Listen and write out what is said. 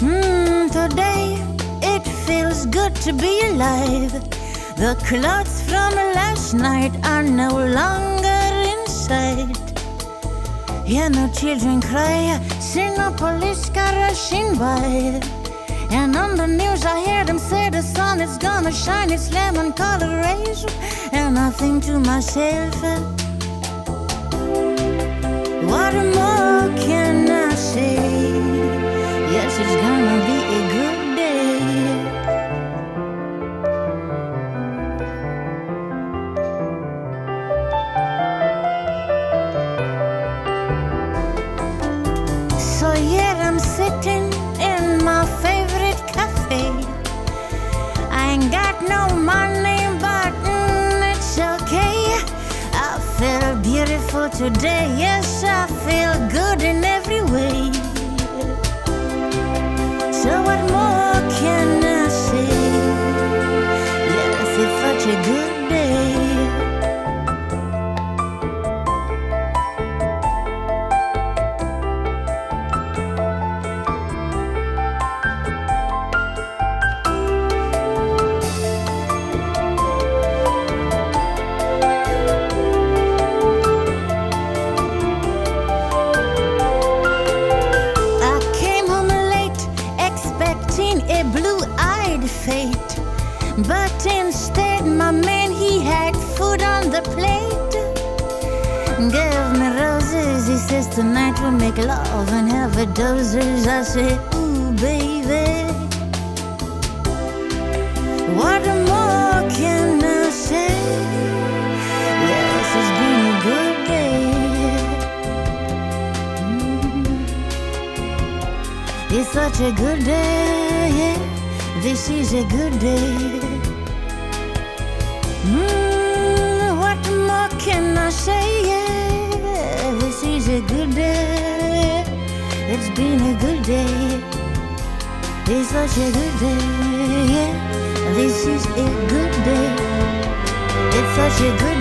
Hmm, feels good to be alive. The clothes from last night are no longer in sight. Hear no children cry, see no police car rushing by. And on the news I hear them say the sun is gonna shine its lemon colored rays. And I think to myself, what more can sitting in my favorite cafe. I ain't got no money, but mm, it's okay. I feel beautiful today. Yes, I fate. But instead my man he had food on the plate. Give me roses, he says tonight we'll make love and have a doses. I say, ooh baby. What more can I say? Yes, it's been a good day. Mm. It's such a good day. This is a good day. Mm, what more can I say, yeah. This is a good day. It's been a good day. It's such a good day, yeah. This is a good day. It's such a good